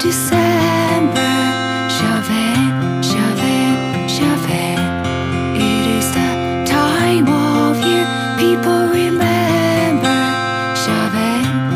December. It is the time of year people remember. Shove.